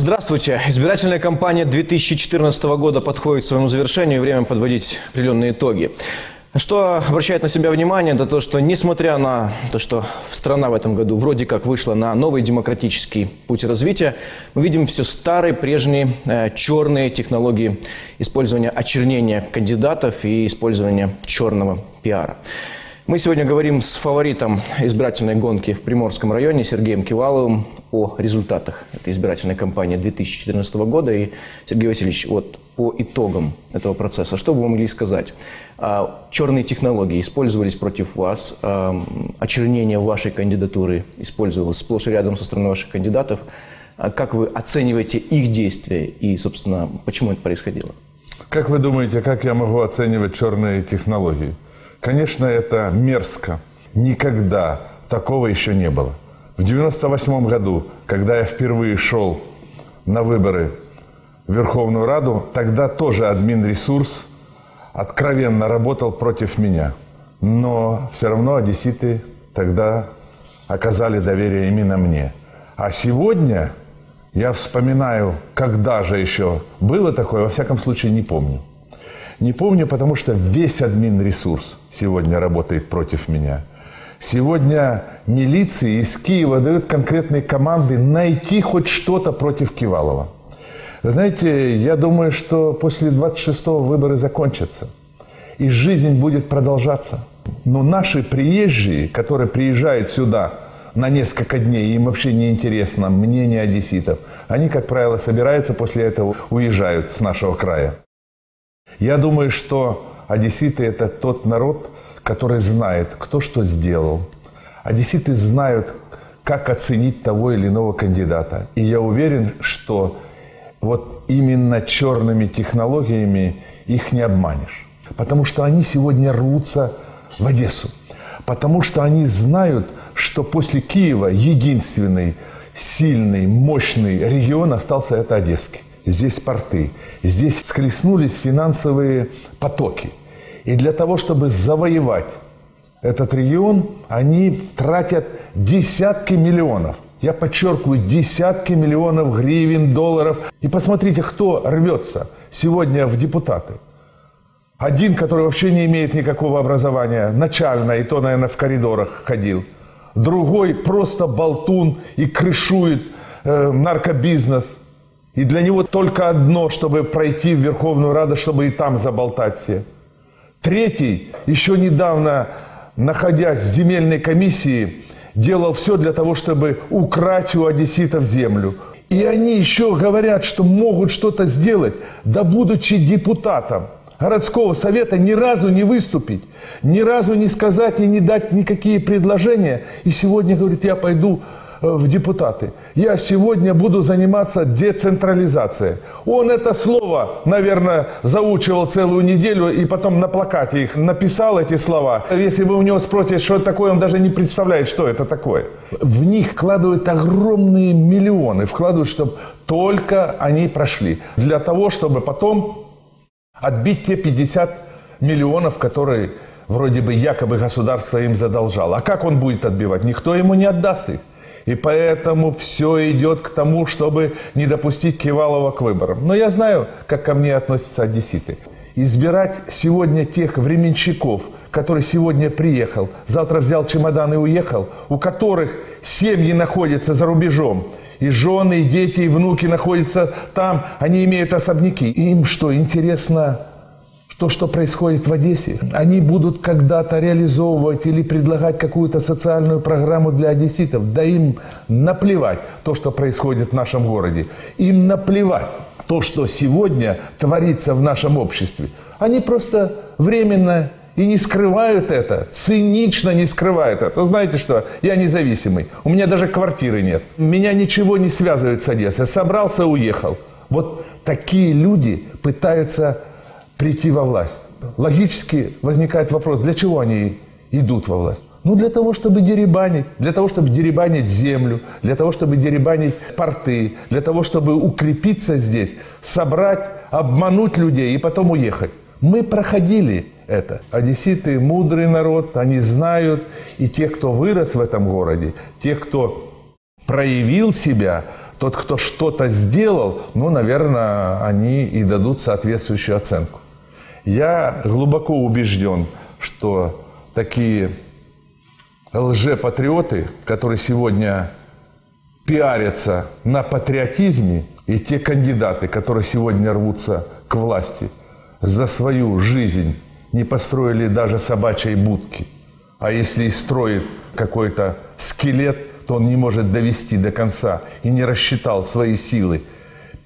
Здравствуйте. Избирательная кампания 2014 года подходит к своему завершению, и время подводить определенные итоги. Что обращает на себя внимание, это то, что несмотря на то, что страна в этом году вроде как вышла на новый демократический путь развития, мы видим все старые, прежние, э, черные технологии использования очернения кандидатов и использования черного пиара. Мы сегодня говорим с фаворитом избирательной гонки в Приморском районе Сергеем Киваловым о результатах этой избирательной кампании 2014 года. И, Сергей Васильевич, вот по итогам этого процесса, что бы вы могли сказать? А, черные технологии использовались против вас, а, очернение вашей кандидатуры использовалось сплошь и рядом со стороны ваших кандидатов. А как вы оцениваете их действия и, собственно, почему это происходило? Как вы думаете, как я могу оценивать черные технологии? Конечно, это мерзко. Никогда такого еще не было. В 98 году, когда я впервые шел на выборы в Верховную Раду, тогда тоже админ-ресурс откровенно работал против меня. Но все равно одесситы тогда оказали доверие именно мне. А сегодня я вспоминаю, когда же еще было такое, во всяком случае не помню. Не помню, потому что весь админ-ресурс сегодня работает против меня. Сегодня милиции из Киева дают конкретные команды найти хоть что-то против Кивалова. Знаете, я думаю, что после 26-го выборы закончатся. И жизнь будет продолжаться. Но наши приезжие, которые приезжают сюда на несколько дней, им вообще не интересно мнение одесситов, они, как правило, собираются после этого, уезжают с нашего края. Я думаю, что одесситы – это тот народ, который знает, кто что сделал. Одесситы знают, как оценить того или иного кандидата. И я уверен, что вот именно черными технологиями их не обманешь. Потому что они сегодня рвутся в Одессу. Потому что они знают, что после Киева единственный сильный, мощный регион остался это Одесский здесь порты, здесь схлестнулись финансовые потоки. И для того, чтобы завоевать этот регион, они тратят десятки миллионов. Я подчеркиваю, десятки миллионов гривен, долларов. И посмотрите, кто рвется сегодня в депутаты. Один, который вообще не имеет никакого образования, начально, и то, наверное, в коридорах ходил. Другой просто болтун и крышует э, наркобизнес. И для него только одно, чтобы пройти в Верховную Раду, чтобы и там заболтать все. Третий, еще недавно, находясь в земельной комиссии, делал все для того, чтобы украть у одесситов землю. И они еще говорят, что могут что-то сделать, да будучи депутатом городского совета, ни разу не выступить, ни разу не сказать и не дать никакие предложения. И сегодня говорит, я пойду в депутаты. Я сегодня буду заниматься децентрализацией. Он это слово, наверное, заучивал целую неделю и потом на плакате их написал, эти слова. Если вы у него спросите, что это такое, он даже не представляет, что это такое. В них вкладывают огромные миллионы, вкладывают, чтобы только они прошли. Для того, чтобы потом отбить те 50 миллионов, которые вроде бы якобы государство им задолжало. А как он будет отбивать? Никто ему не отдаст их. И поэтому все идет к тому, чтобы не допустить Кивалова к выборам. Но я знаю, как ко мне относятся одесситы. Избирать сегодня тех временщиков, который сегодня приехал, завтра взял чемодан и уехал, у которых семьи находятся за рубежом, и жены, и дети, и внуки находятся там, они имеют особняки. Им что, интересно то, что происходит в Одессе. Они будут когда-то реализовывать или предлагать какую-то социальную программу для одесситов. Да им наплевать то, что происходит в нашем городе. Им наплевать то, что сегодня творится в нашем обществе. Они просто временно и не скрывают это, цинично не скрывают это. Знаете что, я независимый, у меня даже квартиры нет. Меня ничего не связывает с Одессой. Собрался, уехал. Вот такие люди пытаются прийти во власть. Логически возникает вопрос, для чего они идут во власть? Ну, для того, чтобы деребанить, для того, чтобы деребанить землю, для того, чтобы деребанить порты, для того, чтобы укрепиться здесь, собрать, обмануть людей и потом уехать. Мы проходили это. Одесситы – мудрый народ, они знают, и те, кто вырос в этом городе, те, кто проявил себя, Тот, кто что-то сделал, ну, наверное, они и дадут соответствующую оценку. Я глубоко убежден, что такие лжепатриоты, которые сегодня пиарятся на патриотизме, и те кандидаты, которые сегодня рвутся к власти, за свою жизнь не построили даже собачьей будки. А если и строит какой-то скелет, то он не может довести до конца и не рассчитал свои силы.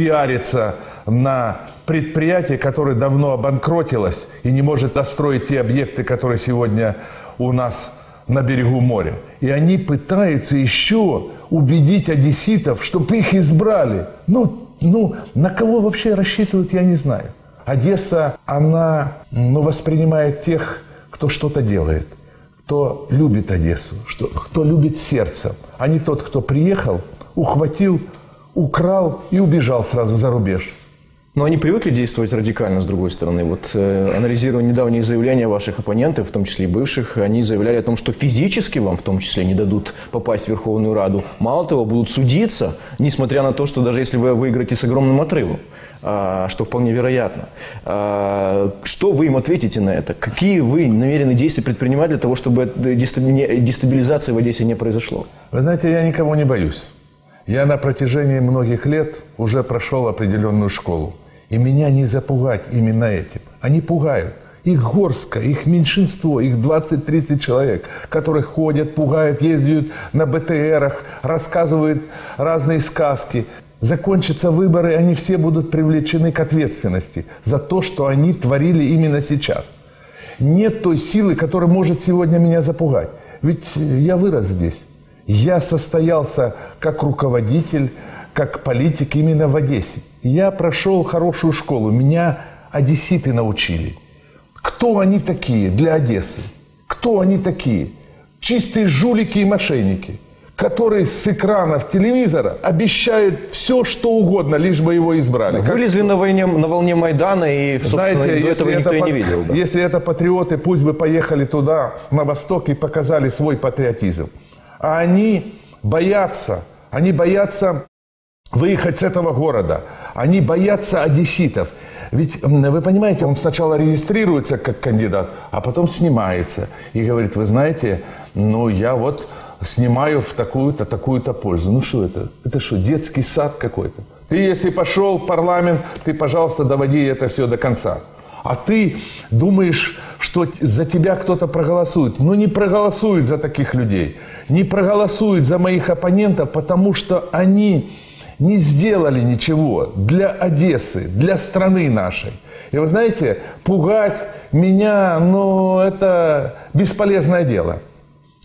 Пиарится на предприятие, которое давно обанкротилось и не может достроить те объекты, которые сегодня у нас на берегу моря. И они пытаются еще убедить одесситов, чтобы их избрали. Ну, ну, на кого вообще рассчитывают, я не знаю. Одесса, она ну, воспринимает тех, кто что-то делает, кто любит Одессу, что, кто любит сердцем, а не тот, кто приехал, ухватил, украл и убежал сразу за рубеж. Но они привыкли действовать радикально, с другой стороны. Вот э, анализируя недавние заявления ваших оппонентов, в том числе и бывших, они заявляли о том, что физически вам в том числе не дадут попасть в Верховную Раду. Мало того, будут судиться, несмотря на то, что даже если вы выиграете с огромным отрывом, а, что вполне вероятно. А, что вы им ответите на это? Какие вы намерены действия предпринимать для того, чтобы дестабилизация в Одессе не произошло? Вы знаете, я никого не боюсь. Я на протяжении многих лет уже прошел определенную школу. И меня не запугать именно этим. Они пугают. Их горстка, их меньшинство, их 20-30 человек, которые ходят, пугают, ездят на БТРах, рассказывают разные сказки. Закончатся выборы, они все будут привлечены к ответственности за то, что они творили именно сейчас. Нет той силы, которая может сегодня меня запугать. Ведь я вырос здесь. Я состоялся как руководитель, как политик именно в Одессе. Я прошел хорошую школу, меня одесситы научили. Кто они такие для Одессы? Кто они такие? Чистые жулики и мошенники, которые с экранов телевизора обещают все, что угодно, лишь бы его избрали. Вылезли на, войне, на волне Майдана и, собственно, Знаете, до этого никто это, и не видел. Да. Если это патриоты, пусть бы поехали туда, на восток, и показали свой патриотизм. А они боятся, они боятся выехать с этого города. Они боятся одесситов. Ведь, вы понимаете, он сначала регистрируется как кандидат, а потом снимается. И говорит, вы знаете, ну я вот снимаю в такую-то, такую-то пользу. Ну что это? Это что, детский сад какой-то? Ты, если пошел в парламент, ты, пожалуйста, доводи это все до конца. А ты думаешь, что за тебя кто-то проголосует. Но не проголосует за таких людей. Не проголосует за моих оппонентов, потому что они не сделали ничего для Одессы, для страны нашей. И вы знаете, пугать меня, ну, это бесполезное дело.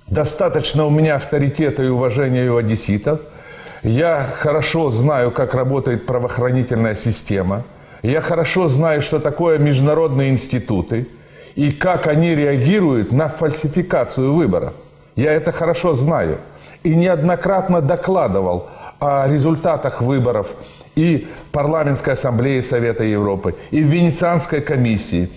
Достаточно у меня авторитета и уважения у одесситов. Я хорошо знаю, как работает правоохранительная система – я хорошо знаю, что такое международные институты и как они реагируют на фальсификацию выборов. Я это хорошо знаю. И неоднократно докладывал о результатах выборов и Парламентской ассамблее Совета Европы, и Венецианской комиссии,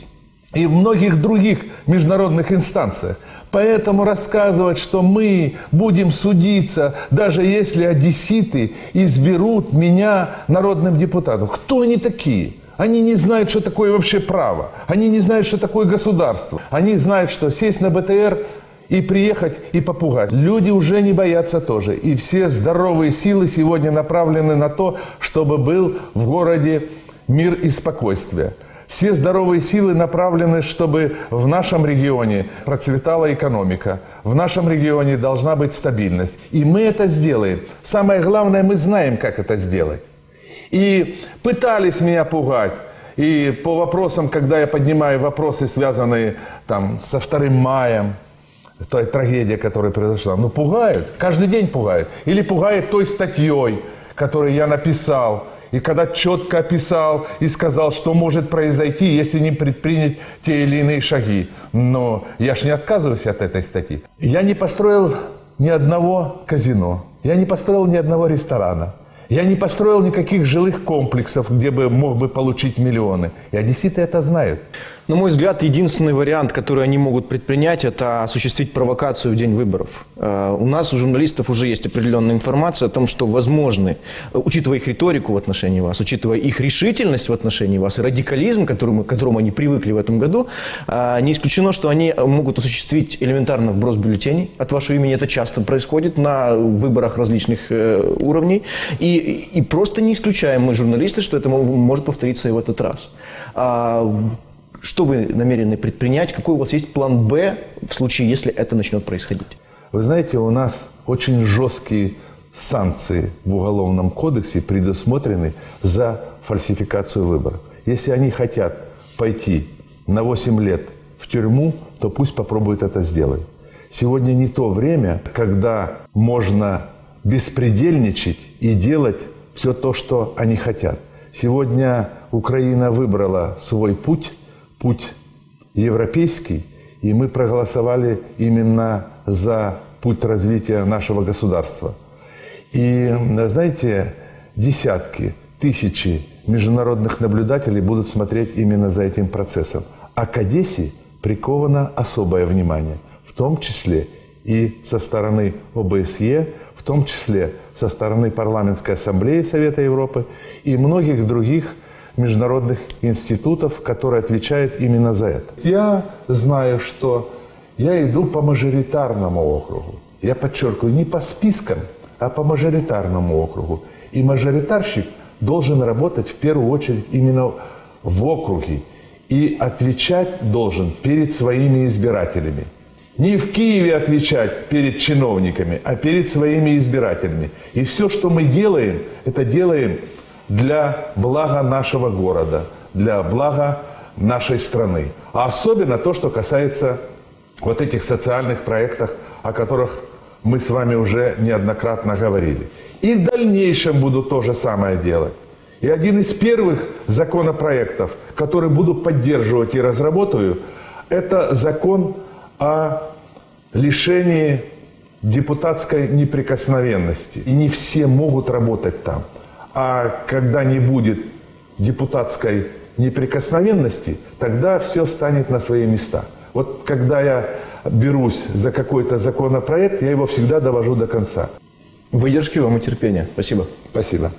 и в многих других международных инстанциях. Поэтому рассказывать, что мы будем судиться, даже если одесситы изберут меня народным депутатом. Кто они такие? Они не знают, что такое вообще право. Они не знают, что такое государство. Они знают, что сесть на БТР и приехать и попугать. Люди уже не боятся тоже. И все здоровые силы сегодня направлены на то, чтобы был в городе мир и спокойствие. Все здоровые силы направлены, чтобы в нашем регионе процветала экономика. В нашем регионе должна быть стабильность. И мы это сделаем. Самое главное, мы знаем, как это сделать. И пытались меня пугать. И по вопросам, когда я поднимаю вопросы, связанные там, со 2 маем, той трагедия, которая произошла, ну пугают, каждый день пугают. Или пугают той статьей, которую я написал, и когда четко описал и сказал, что может произойти, если не предпринять те или иные шаги. Но я же не отказываюсь от этой статьи. Я не построил ни одного казино, я не построил ни одного ресторана. Я не построил никаких жилых комплексов, где бы мог бы получить миллионы. И одесситы это знают. На мой взгляд, единственный вариант, который они могут предпринять, это осуществить провокацию в день выборов. Э, У нас, у журналистов, уже есть определенная информация о том, что возможны, э, учитывая их риторику в отношении вас, учитывая их решительность в отношении вас и радикализм, к которому, они привыкли в этом году, э, не исключено, что они могут осуществить элементарно вброс бюллетеней от вашего имени. Это часто происходит на выборах различных уровней. И, и просто не исключаем мы, журналисты, что это мо- может повториться и в этот раз. Что вы намерены предпринять? Какой у вас есть план «Б» в случае, если это начнет происходить? Вы знаете, у нас очень жесткие санкции в Уголовном кодексе предусмотрены за фальсификацию выборов. Если они хотят пойти на 8 лет в тюрьму, то пусть попробуют это сделать. Сегодня не то время, когда можно беспредельничать и делать все то, что они хотят. Сегодня Украина выбрала свой путь, путь европейский, и мы проголосовали именно за путь развития нашего государства. И, знаете, десятки, тысячи международных наблюдателей будут смотреть именно за этим процессом. А к Одессе приковано особое внимание, в том числе и со стороны ОБСЕ, в том числе со стороны Парламентской ассамблеи Совета Европы и многих других международных институтов, которые отвечают именно за это. Я знаю, что я иду по мажоритарному округу. Я подчеркиваю, не по спискам, а по мажоритарному округу. И мажоритарщик должен работать в первую очередь именно в округе и отвечать должен перед своими избирателями. Не в Киеве отвечать перед чиновниками, а перед своими избирателями. И все, что мы делаем, это делаем для блага нашего города, для блага нашей страны. А особенно то, что касается вот этих социальных проектов, о которых мы с вами уже неоднократно говорили. И в дальнейшем буду то же самое делать. И один из первых законопроектов, который буду поддерживать и разработаю, это закон о лишении депутатской неприкосновенности. И не все могут работать там. А когда не будет депутатской неприкосновенности, тогда все станет на свои места. Вот когда я берусь за какой-то законопроект, я его всегда довожу до конца. Выдержки вам и терпения. Спасибо. Спасибо.